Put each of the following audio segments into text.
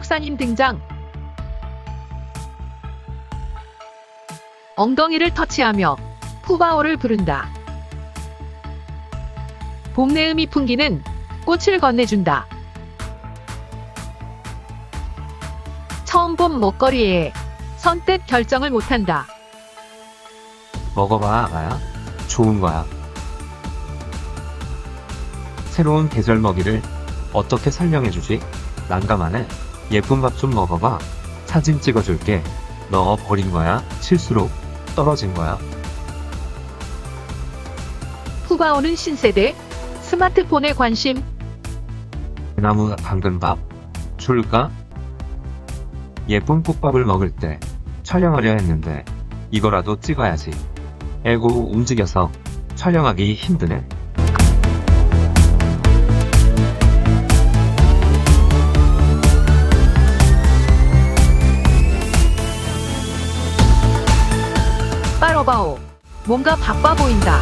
일반인 등장. 엉덩이를 터치하며 푸바오를 부른다. 봄내음이 풍기는 꽃을 건네준다. 처음 본 먹거리에 선뜻 결정을 못한다. 먹어봐, 아가야. 좋은 거야. 새로운 계절 먹이를 어떻게 설명해주지? 난감하네. 예쁜 밥 좀 먹어봐. 사진 찍어줄게. 너 버린 거야? 실수로 떨어진 거야? 푸바오는 신세대 스마트폰에 관심 나무 당근밥 줄까? 예쁜 꽃밥을 먹을 때 촬영하려 했는데 이거라도 찍어야지. 에고 움직여서 촬영하기 힘드네. 빠러바오 뭔가 바빠 보인다.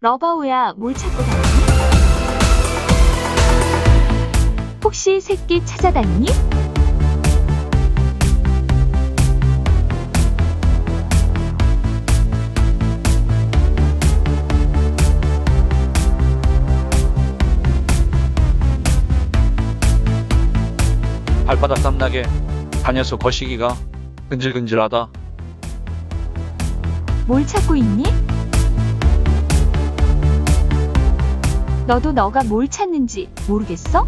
러버우야, 뭘 찾고 다니니? 혹시 새끼 찾아다니니? 발바닥 땀나게 다녀서 거시기가 근질근질하다. 뭘 찾고 있니? 너도 너가 뭘 찾는지 모르겠어?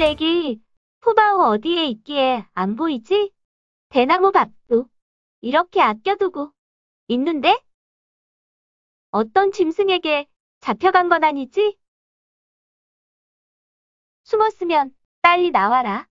울 애기 푸바오 어디에 있기에 안 보이지? 대나무 밥도 이렇게 아껴두고 있는데? 어떤 짐승에게 잡혀간 건 아니지? 숨었으면 빨리 나와라.